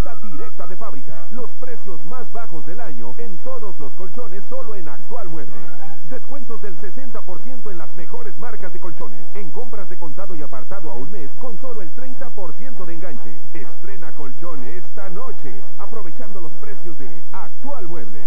Directa de fábrica. Los precios más bajos del año en todos los colchones solo en Actual Muebles. Descuentos del 60% en las mejores marcas de colchones. En compras de contado y apartado a un mes con solo el 30% de enganche. Estrena colchón esta noche, aprovechando los precios de Actual Muebles.